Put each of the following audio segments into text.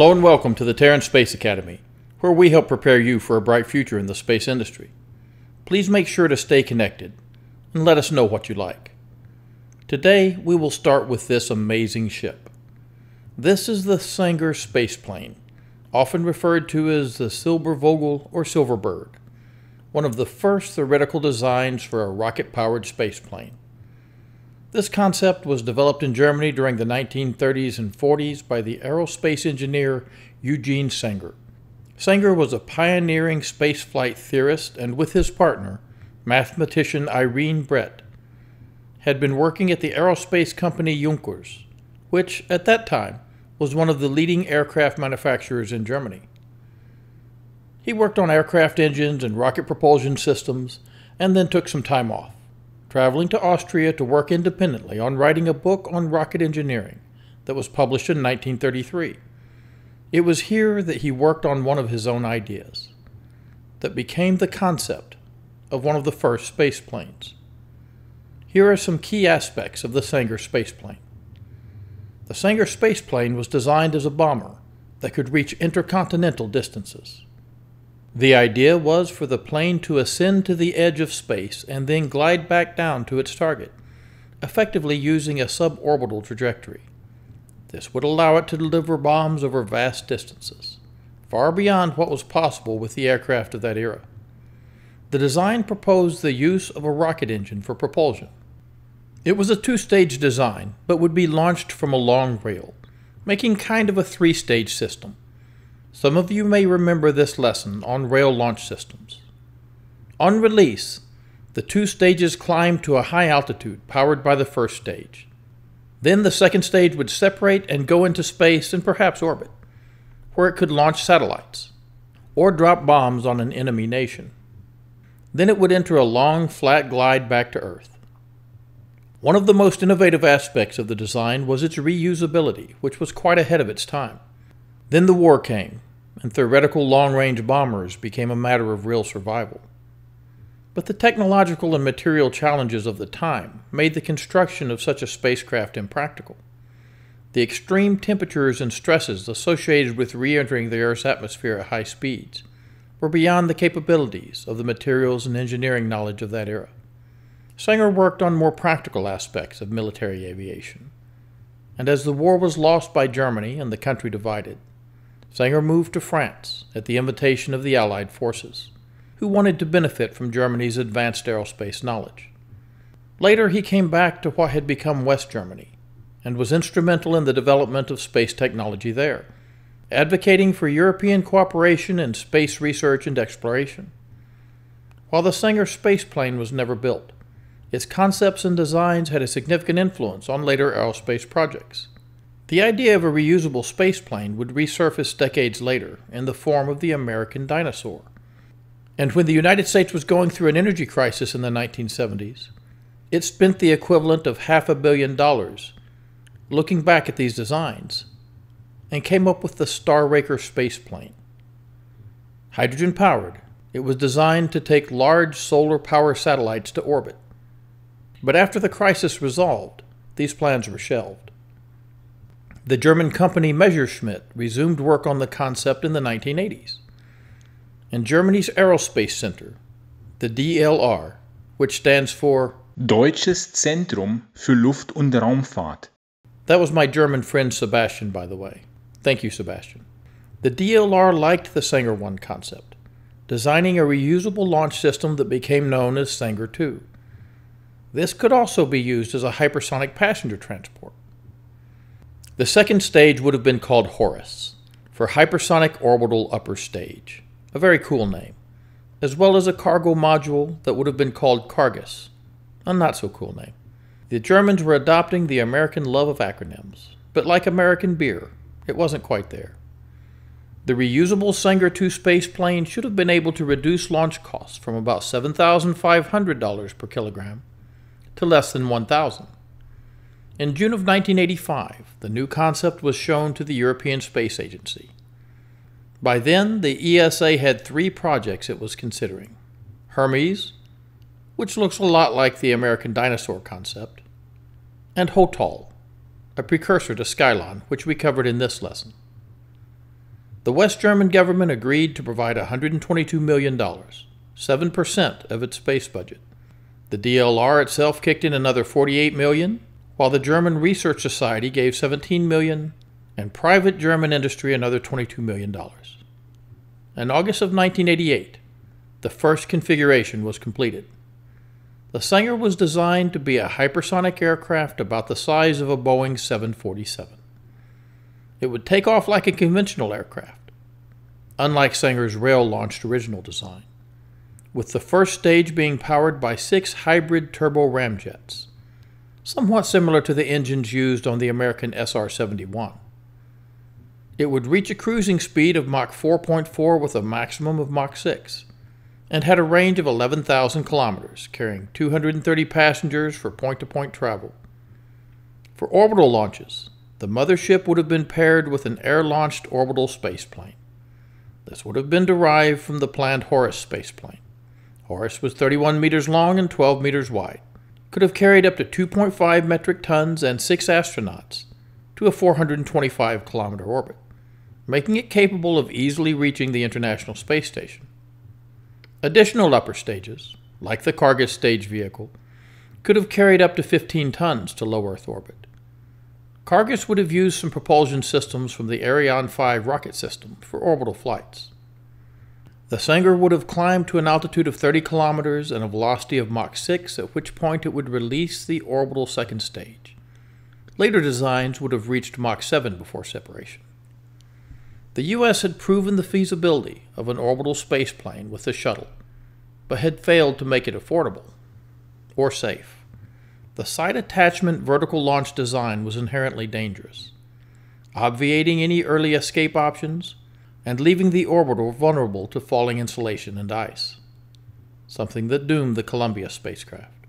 Hello and welcome to the Terran Space Academy, where we help prepare you for a bright future in the space industry. Please make sure to stay connected and let us know what you like. Today, we will start with this amazing ship. This is the Sanger spaceplane, often referred to as the Silbervogel or Silverbird, one of the first theoretical designs for a rocket powered spaceplane. This concept was developed in Germany during the 1930s and 40s by the aerospace engineer Eugene Sanger. Sanger was a pioneering spaceflight theorist and, with his partner, mathematician Irene Bredt, had been working at the aerospace company Junkers, which, at that time, was one of the leading aircraft manufacturers in Germany. He worked on aircraft engines and rocket propulsion systems and then took some time off traveling to Austria to work independently on writing a book on rocket engineering that was published in 1933. It was here that he worked on one of his own ideas that became the concept of one of the first space planes. Here are some key aspects of the Sanger spaceplane. The Sanger spaceplane was designed as a bomber that could reach intercontinental distances. The idea was for the plane to ascend to the edge of space and then glide back down to its target, effectively using a suborbital trajectory. This would allow it to deliver bombs over vast distances, far beyond what was possible with the aircraft of that era. The design proposed the use of a rocket engine for propulsion. It was a two stage design, but would be launched from a long rail, making kind of a three stage system. Some of you may remember this lesson on rail launch systems. On release, the two stages climbed to a high altitude powered by the first stage. Then the second stage would separate and go into space and perhaps orbit, where it could launch satellites or drop bombs on an enemy nation. Then it would enter a long, flat glide back to Earth. One of the most innovative aspects of the design was its reusability, which was quite ahead of its time. Then the war came, and theoretical long range bombers became a matter of real survival. But the technological and material challenges of the time made the construction of such a spacecraft impractical. The extreme temperatures and stresses associated with re entering the Earth's atmosphere at high speeds were beyond the capabilities of the materials and engineering knowledge of that era. Sanger worked on more practical aspects of military aviation. And as the war was lost by Germany and the country divided, Sanger moved to France at the invitation of the Allied forces, who wanted to benefit from Germany's advanced aerospace knowledge. Later, he came back to what had become West Germany and was instrumental in the development of space technology there, advocating for European cooperation in space research and exploration. While the Sanger spaceplane was never built, its concepts and designs had a significant influence on later aerospace projects. The idea of a reusable spaceplane would resurface decades later in the form of the American Dyna-Soar. And when the United States was going through an energy crisis in the 1970s, it spent the equivalent of half a billion dollars looking back at these designs and came up with the Star Raker spaceplane. Hydrogen powered, it was designed to take large solar power satellites to orbit. But after the crisis resolved, these plans were shelved. The German company Messerschmitt resumed work on the concept in the 1980s. And Germany's Aerospace Center, the DLR, which stands for Deutsches Zentrum für Luft- und Raumfahrt. That was my German friend Sebastian, by the way. Thank you, Sebastian. The DLR liked the Sanger 1 concept, designing a reusable launch system that became known as Sanger 2. This could also be used as a hypersonic passenger transport. The second stage would have been called Horus, for Hypersonic Orbital Upper Stage, a very cool name, as well as a cargo module that would have been called Cargus, a not so cool name. The Germans were adopting the American love of acronyms, but like American beer, it wasn't quite there. The reusable Sanger 2 space plane should have been able to reduce launch costs from about $7,500 per kilogram to less than 1000 in June of 1985, the new concept was shown to the European Space Agency. By then, the ESA had three projects it was considering Hermes, which looks a lot like the American Dyna-Soar concept, and HOTOL, a precursor to Skylon, which we covered in this lesson. The West German government agreed to provide $122 million, 7% of its space budget. The DLR itself kicked in another 48 million, while the German Research Society gave 17 million and private German industry another 22 million dollars. In August of 1988, the first configuration was completed. The Sanger was designed to be a hypersonic aircraft about the size of a Boeing 747. It would take off like a conventional aircraft, unlike Sanger's rail launched original design, with the first stage being powered by six hybrid turbo ramjets, somewhat similar to the engines used on the American SR 71. It would reach a cruising speed of Mach 4.4 with a maximum of Mach 6 and had a range of 11,000 kilometers, carrying 230 passengers for point to point travel. For orbital launches, the mothership would have been paired with an air launched orbital spaceplane. This would have been derived from the planned Horus spaceplane. Horus was 31 meters long and 12 meters wide, could have carried up to 2.5 metric tons and six astronauts to a 425 kilometer orbit, making it capable of easily reaching the International Space Station. Additional upper stages, like the Cargus stage vehicle, could have carried up to 15 tons to low Earth orbit. Cargus would have used some propulsion systems from the Ariane 5 rocket system for orbital flights. The Sanger would have climbed to an altitude of 30 kilometers and a velocity of Mach 6, at which point it would release the orbital second stage. Later designs would have reached Mach 7 before separation. The U.S. had proven the feasibility of an orbital spaceplane with the shuttle, but had failed to make it affordable or safe. The side attachment vertical launch design was inherently dangerous, obviating any early escape options and leaving the orbiter vulnerable to falling insulation and ice, something that doomed the Columbia spacecraft.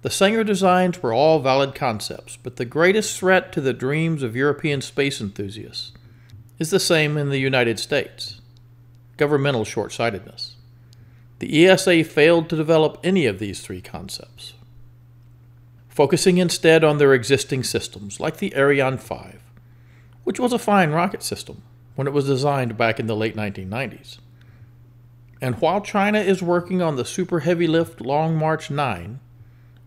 The Sanger designs were all valid concepts, but the greatest threat to the dreams of European space enthusiasts is the same in the United States governmental short sightedness. The ESA failed to develop any of these three concepts, focusing instead on their existing systems, like the Ariane 5, which was a fine rocket system when it was designed back in the late 1990s. And while China is working on the Super Heavy Lift Long March 9,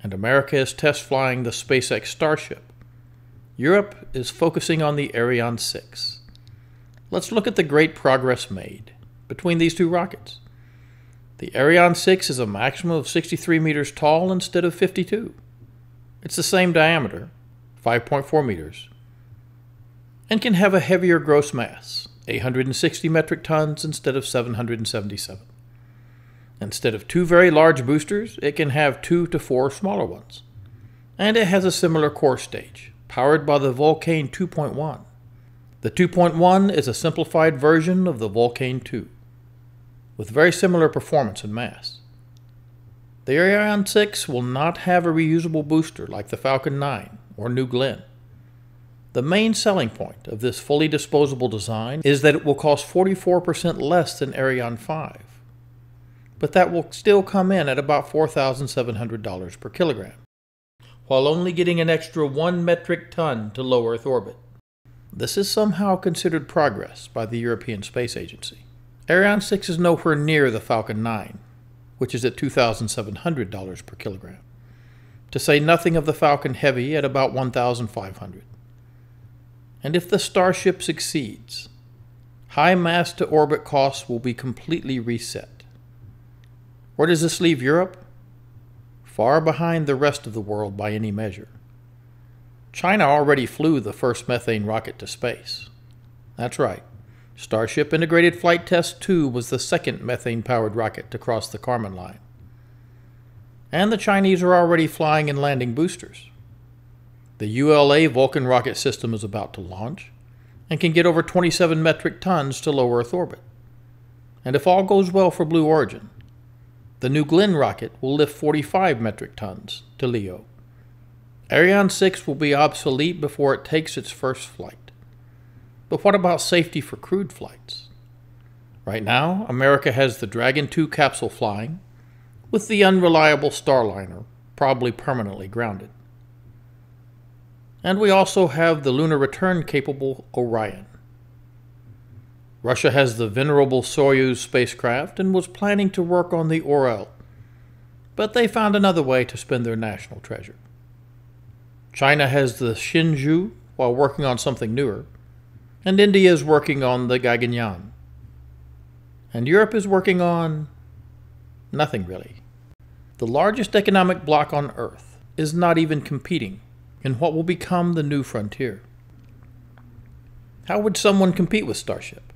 and America is test flying the SpaceX Starship, Europe is focusing on the Ariane 6. Let's look at the great progress made between these two rockets. The Ariane 6 is a maximum of 63 meters tall instead of 52. It's the same diameter, 5.4 meters, and can have a heavier gross mass, 860 metric tons instead of 777. Instead of two very large boosters, it can have two to four smaller ones. And it has a similar core stage, powered by the Vulcain 2.1. The 2.1 is a simplified version of the Vulcain 2, with very similar performance and mass. The Ariane 6 will not have a reusable booster like the Falcon 9 or New Glenn. The main selling point of this fully disposable design is that it will cost 44% less than Ariane 5, but that will still come in at about $4,700 per kilogram, while only getting an extra 1 metric ton to low Earth orbit. This is somehow considered progress by the European Space Agency. Ariane 6 is nowhere near the Falcon 9, which is at $2,700 per kilogram, to say nothing of the Falcon Heavy at about $1,500. And if the Starship succeeds, high mass to orbit costs will be completely reset. Where does this leave Europe? Far behind the rest of the world by any measure. China already flew the first methane rocket to space. That's right. Starship Integrated Flight Test 2 was the second methane powered rocket to cross the Kármán line. And the Chinese are already flying and landing boosters. The ULA Vulcan rocket system is about to launch and can get over 27 metric tons to low Earth orbit. And if all goes well for Blue Origin, the New Glenn rocket will lift 45 metric tons to LEO. Ariane 6 will be obsolete before it takes its first flight. But what about safety for crewed flights? Right now, America has the Dragon 2 capsule flying, with the unreliable Starliner probably permanently grounded. And we also have the lunar return capable Orion. Russia has the venerable Soyuz spacecraft and was planning to work on the Orel, but they found another way to spend their national treasure. China has the Shenzhou while working on something newer, and India is working on the Gaganyaan. And Europe is working on nothing really. The largest economic bloc on Earth is not even competing in what will become the new frontier. How would someone compete with Starship?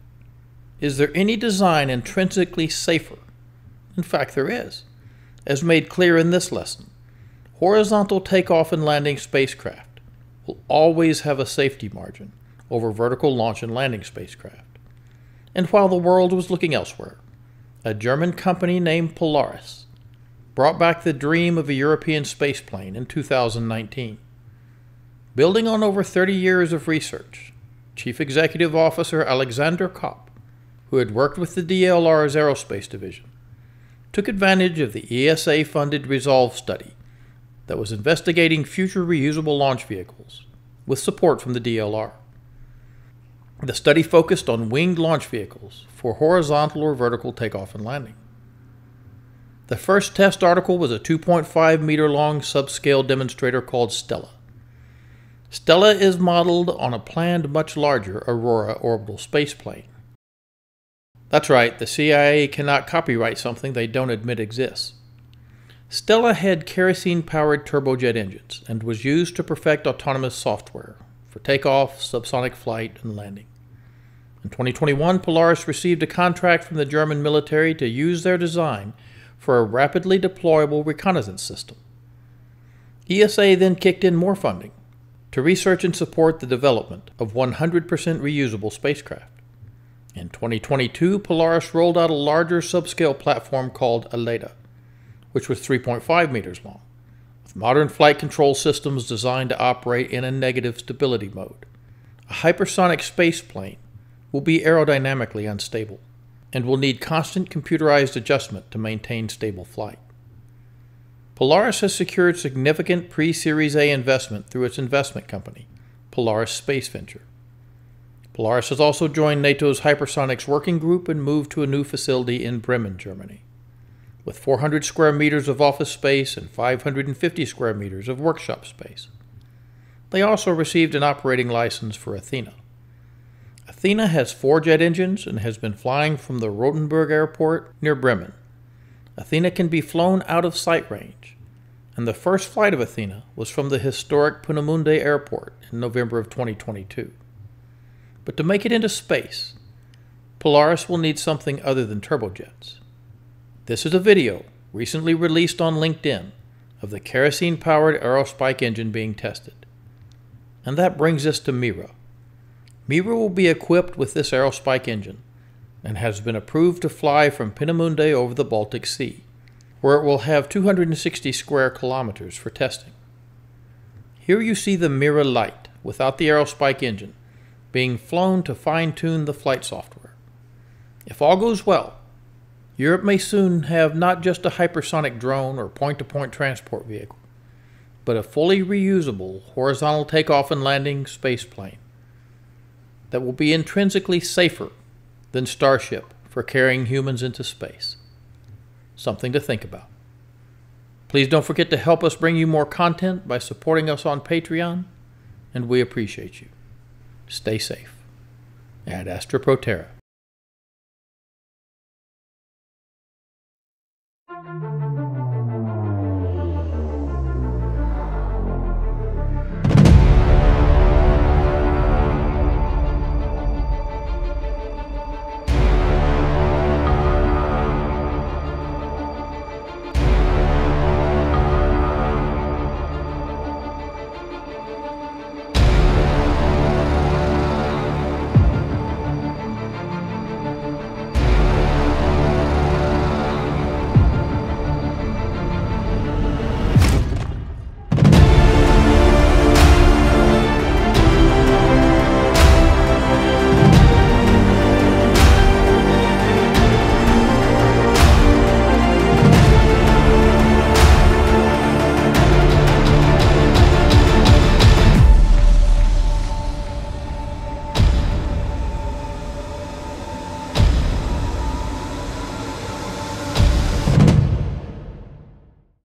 Is there any design intrinsically safer? In fact, there is, as made clear in this lesson. Horizontal takeoff and landing spacecraft will always have a safety margin over vertical launch and landing spacecraft. And while the world was looking elsewhere, a German company named Polaris brought back the dream of a European spaceplane in 2019. Building on over 30 years of research, Chief Executive Officer Alexander Kopp, who had worked with the DLR's aerospace division, took advantage of the ESA funded Resolve study that was investigating future reusable launch vehicles with support from the DLR. The study focused on winged launch vehicles for horizontal or vertical takeoff and landing. The first test article was a 2.5 meter long subscale demonstrator called Stella. Stella is modeled on a planned much larger Aurora orbital spaceplane. That's right, the CIA cannot copyright something they don't admit exists. Stella had kerosene powered turbojet engines and was used to perfect autonomous software for takeoff, subsonic flight, and landing. In 2021, Polaris received a contract from the German military to use their design for a rapidly deployable reconnaissance system. ESA then kicked in more funding to research and support the development of 100% reusable spacecraft. In 2022, Polaris rolled out a larger subscale platform called Aleida, which was 3.5 meters long, with modern flight control systems designed to operate in a negative stability mode. A hypersonic spaceplane will be aerodynamically unstable and will need constant computerized adjustment to maintain stable flight. Polaris has secured significant pre Series A investment through its investment company, Polaris Space Venture. Polaris has also joined NATO's Hypersonics Working Group and moved to a new facility in Bremen, Germany. With 400 square meters of office space and 550 square meters of workshop space. They also received an operating license for Athena. Athena has four jet engines and has been flying from the Rotenburg Airport near Bremen. Athena can be flown out of sight range, and the first flight of Athena was from the historic Peenemünde Airport in November of 2022. But to make it into space, Polaris will need something other than turbojets. This is a video recently released on LinkedIn of the kerosene powered aerospike engine being tested. And that brings us to Mira. Mira will be equipped with this aerospike engine and has been approved to fly from Peenemünde over the Baltic Sea, where it will have 260 square kilometers for testing. Here you see the Mira Light without the aerospike engine being flown to fine tune the flight software. If all goes well, Europe may soon have not just a hypersonic drone or point to point transport vehicle, but a fully reusable horizontal takeoff and landing space plane that will be intrinsically safer than Starship for carrying humans into space. Something to think about. Please don't forget to help us bring you more content by supporting us on Patreon, and we appreciate you. Stay safe. Ad Astra Pro Terra.